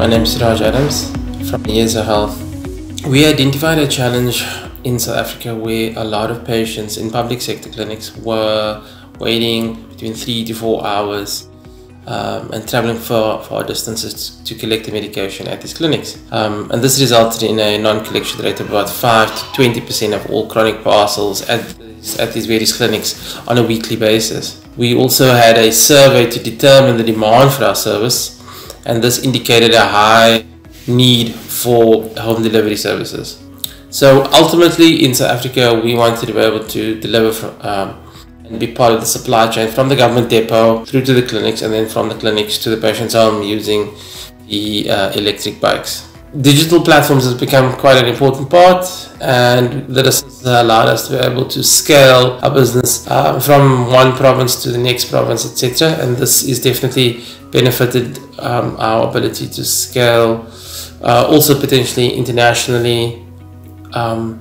My name is Raj Adams from Iyeza Health. We identified a challenge in South Africa where a lot of patients in public sector clinics were waiting between three to four hours um, and traveling far, far distances to collect the medication at these clinics. Um, and this resulted in a non-collection rate of about 5 to 20% of all chronic parcels at, at these various clinics on a weekly basis. We also had a survey to determine the demand for our service and this indicated a high need for home delivery services. So ultimately in South Africa we wanted to be able to deliver from, um, and be part of the supply chain from the government depot through to the clinics and then from the clinics to the patient's home using the uh, electric bikes. Digital platforms has become quite an important part and that has allowed us to be able to scale our business uh, from one province to the next province etc and this is definitely benefited um, our ability to scale uh, also potentially internationally um,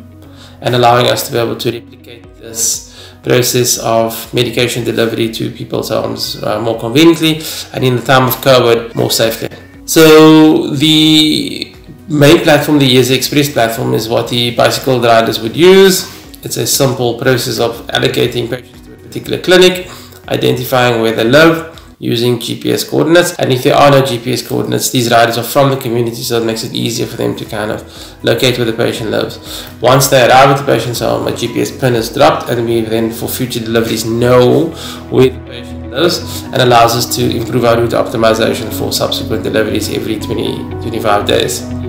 and allowing us to be able to replicate this process of medication delivery to people's homes uh, more conveniently and in the time of COVID more safely. So the main platform, the Iyeza Express platform is what the bicycle riders would use. It's a simple process of allocating patients to a particular clinic, identifying where they live, using GPS coordinates. And if there are no GPS coordinates, these riders are from the community, so it makes it easier for them to kind of locate where the patient lives. Once they arrive at the patient's home, a GPS pin is dropped, and we then, for future deliveries, know where the patient lives and allows us to improve our route optimization for subsequent deliveries every 20 25 days.